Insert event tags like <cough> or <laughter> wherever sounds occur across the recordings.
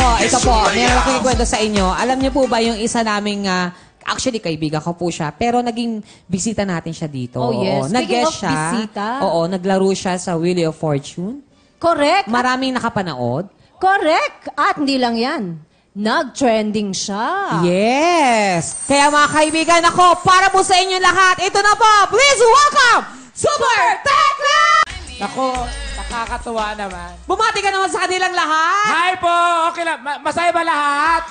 Nako, ito po, meron akong ikwento sa inyo. Alam niyo po ba yung isa naming, ah, actually kaibigan ko po siya, pero naging bisita natin siya dito. Oh, yes. Oo, Speaking nag-guest of siya. bisita. Oo, naglaro siya sa Wheel of Fortune. Correct. Maraming nakapanood. Correct. At hindi lang yan. Nag-trending siya. Yes! Kaya mga kaibigan ako, para po sa inyo lahat, ito na po, please welcome, nakakatuwa naman. Bumati ka naman sa kanilang lahat! Hi po! Okay lang. Ma- masaya ba lahat?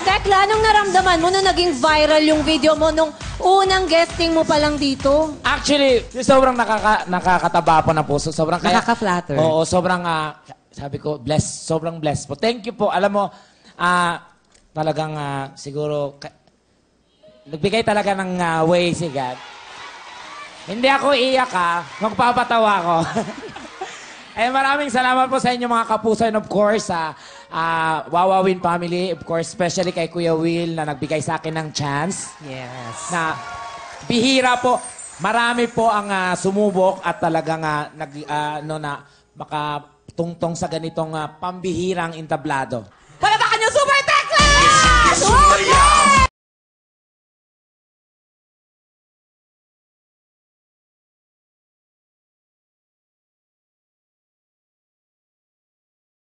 Tekla, anong naramdaman mo nung naging viral yung video mo nung unang guesting mo pa lang dito? Actually, sobrang nakaka nakakataba po ng puso. Sobrang kaya... Nakaka-flatter. Oo, sobrang, ah, sabi ko, blessed. Sobrang blessed po. Thank you po. Alam mo, ah, talagang ah, siguro, ka- nagbigay talaga ng ah, way si God. Hindi ako iiyak ha. Magpapatawa ako. <laughs> eh, maraming salamat po sa inyo mga kapuso and of course sa ah, Wawawin family. Of course, especially kay Kuya Will na nagbigay sa akin ng chance Yes. na bihira po. Marami po ang ah, sumubok at talagang ah, nag ah, ano na makatungtong sa ganitong ah, pambihirang entablado. Palabakan niyo, Super Tekla! Super!